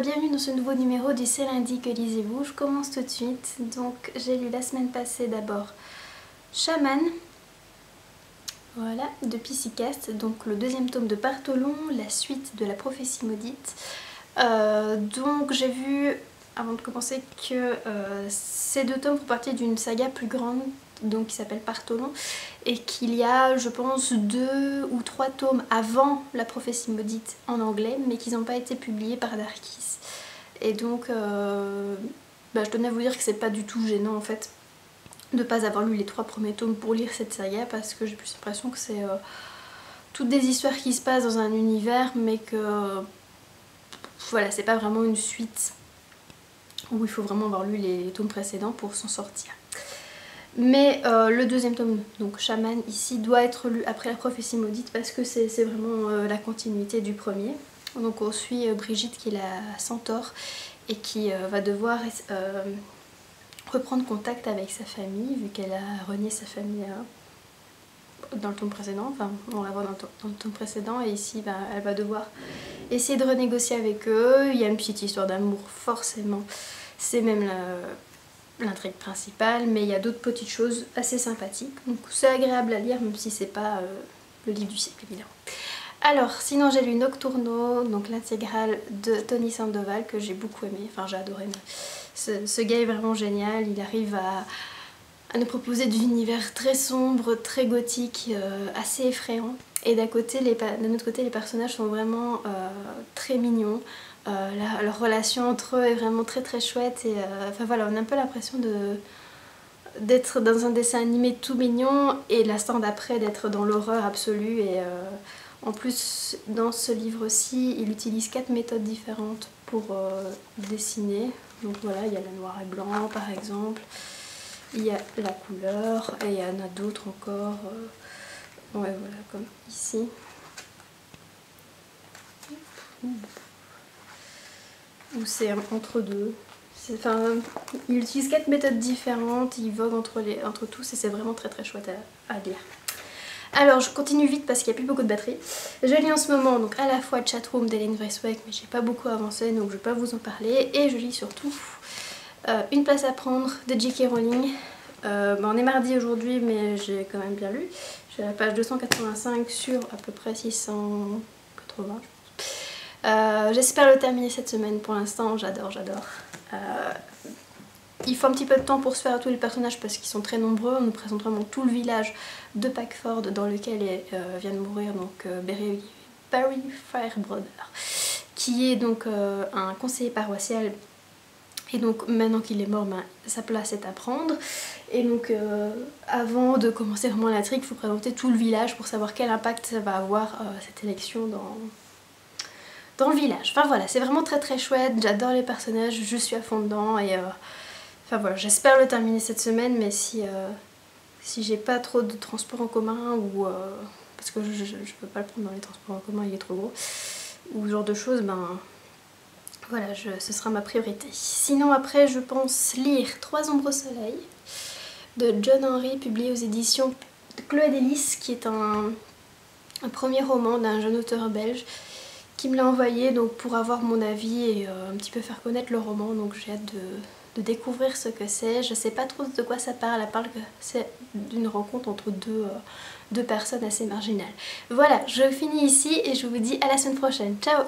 bienvenue dans ce nouveau numéro du C'est lundi que lisez-vous. Je commence tout de suite. Donc j'ai lu la semaine passée d'abord Shaman, voilà, de Piscicast, donc le deuxième tome de Bartolon, la suite de la prophétie maudite. Euh, donc j'ai vu, avant de commencer, que euh, ces deux tomes font partie d'une saga plus grande donc qui s'appelle Partolon et qu'il y a je pense deux ou trois tomes avant la prophétie maudite en anglais mais qui n'ont pas été publiés par Darkis. Et donc euh, bah, je tenais à vous dire que c'est pas du tout gênant en fait de pas avoir lu les trois premiers tomes pour lire cette saga parce que j'ai plus l'impression que c'est euh, toutes des histoires qui se passent dans un univers mais que voilà c'est pas vraiment une suite où il faut vraiment avoir lu les tomes précédents pour s'en sortir. Mais euh, le deuxième tome, donc Shaman ici, doit être lu après la prophétie maudite parce que c'est vraiment euh, la continuité du premier. Donc on suit euh, Brigitte qui est la centaure et qui va devoir reprendre contact avec sa famille vu qu'elle a renié sa famille dans le tome précédent, enfin on la voit dans le, tome précédent et ici bah, elle va devoir essayer de renégocier avec eux. Il y a une petite histoire d'amour forcément, c'est même l'intrigue principale, mais il y a d'autres petites choses assez sympathiques. Donc c'est agréable à lire, même si c'est pas euh, le livre du siècle évidemment. Alors, sinon j'ai lu Nocturno, donc l'intégrale de Tony Sandoval, que j'ai beaucoup aimé, enfin j'ai adoré. Ce, gars est vraiment génial, il arrive à, nous proposer des univers très sombres, très gothiques, euh, assez effrayants. Et d'un côté, autre côté, les personnages sont vraiment euh, très mignons. Euh, leur relation entre eux est vraiment très très chouette et enfin voilà on a un peu l'impression d'être dans un dessin animé tout mignon et l'instant d'après d'être dans l'horreur absolue et en plus dans ce livre-ci il utilise quatre méthodes différentes pour dessiner donc voilà il y a le noir et blanc par exemple il y a la couleur et il y en a d'autres encore ouais voilà comme ici ou c'est entre deux. Enfin, il utilise quatre méthodes différentes, il vogue entre, les, entre tous et c'est vraiment très très chouette à, lire. Alors je continue vite parce qu'il n'y a plus beaucoup de batterie. Je lis en ce moment donc à la fois Chatroom d'Hélène Weisweck mais j'ai pas beaucoup avancé donc je vais pas vous en parler. Et je lis surtout euh, Une place à prendre de J.K. Rowling. Euh, bah, on est mardi aujourd'hui mais j'ai quand même bien lu. J'ai la page 285 sur à peu près 680 euh, j'espère le terminer cette semaine pour l'instant, j'adore, j'adore. Il faut un petit peu de temps pour se faire à tous les personnages parce qu'ils sont très nombreux. On nous présente vraiment tout le village de Packford dans lequel vient de mourir donc Barry, Barry Firebrother qui est donc un conseiller paroissial et donc maintenant qu'il est mort, ben, sa place est à prendre. Et donc avant de commencer vraiment l'intrigue, il faut présenter tout le village pour savoir quel impact ça va avoir cette élection dans, dans le village. Enfin voilà, c'est vraiment très très chouette, j'adore les personnages, je suis à fond dedans et euh, enfin voilà, j'espère le terminer cette semaine mais si, euh, si j'ai pas trop de transport en commun ou euh, parce que je, je, peux pas le prendre dans les transports en commun, il est trop gros ou ce genre de choses, ben voilà, ce sera ma priorité. Sinon après je pense lire Trois ombres au soleil de John Henry publié aux éditions de Chloé qui est un, premier roman d'un jeune auteur belge qui me l'a envoyé donc pour avoir mon avis et euh, un petit peu faire connaître le roman donc j'ai hâte de, découvrir ce que c'est. Je sais pas trop de quoi ça parle, elle parle que c'est d'une rencontre entre deux, euh, deux personnes assez marginales. Voilà, je finis ici et je vous dis à la semaine prochaine. Ciao